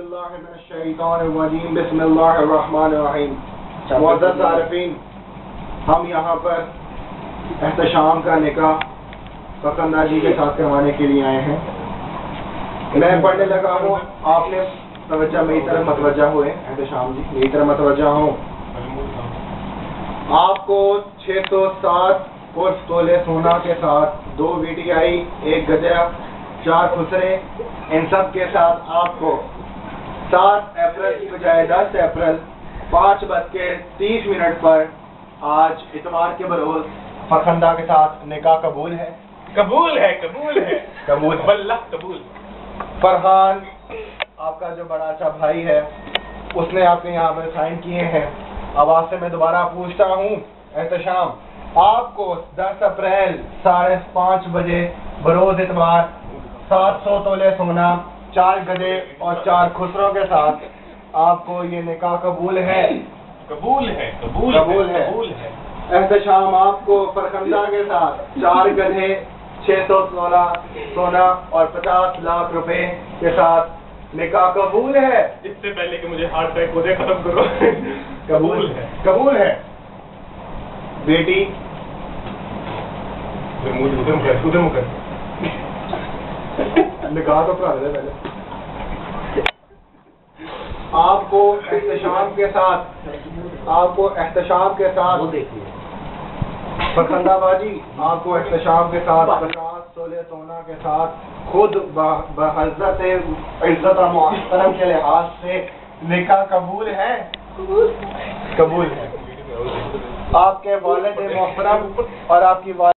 اللہ من الشیطان الرجیم بسم اللہ الرحمن الرحیم. معزز عارفین ہم یہاں پر احتشام کا نکاح فقندہ جی کے ساتھ کروانے کے لیے آئے ہیں۔ میں پڑھنے لگا ہوں آپ نے توجہ میری طرف متوجہ ہوئے۔ احتشام جی میری طرف متوجہ ہوں۔ آپ کو چھ سو سات پوسٹ تولے سونا کے ساتھ دو وی ٹی آئی ایک گجرا چار خسرے ان سب کے ساتھ آپ کو سات اپریل کی بجائے دس اپریل پانچ بج کے تیس منٹ پر آج اتوار کے بروز فخندہ کے ساتھ نکاح قبول ہے؟ قبول ہے قبول ہے۔ قبول۔ واللہ قبول۔ فرحان آپ کا جو بڑا اچھا بھائی ہے اس نے آپ کے یہاں پر سائن کیے ہیں۔ اب آپ سے میں دوبارہ پوچھتا ہوں احتشام آپ کو دس اپریل ساڑھے پانچ بجے بروز اتوار سات سو تولے سونا چار گدے اور چار خسروں کے ساتھ آپ کو یہ نکاح قبول ہے۔ قبول ہے قبول قبول ہے۔ قبول ہے۔ احتشام آپ کو فرخندہ کے ساتھ چار گدھے چھ سو سولہ سونا اور پچاس لاکھ روپے کے ساتھ نکاح قبول ہے۔ اس سے پہلے کہ مجھے ہارٹ اٹیک ہو جائے ختم کرو۔ قبول ہے۔ قبول ہے۔ بیٹی نکاح تو کرا دے پہلے آپ کو احتشام کے ساتھ آپ کو احتشام کے ساتھ۔ پسندہ باجی آپ کو احتشام کے ساتھ پچاس سولہ سونا کے ساتھ۔ خود بحضرت عزت اور محترم کے لحاظ سے نکاح قبول ہے؟ قبول ہے۔ آپ کے والد محترم اور آپ کی والد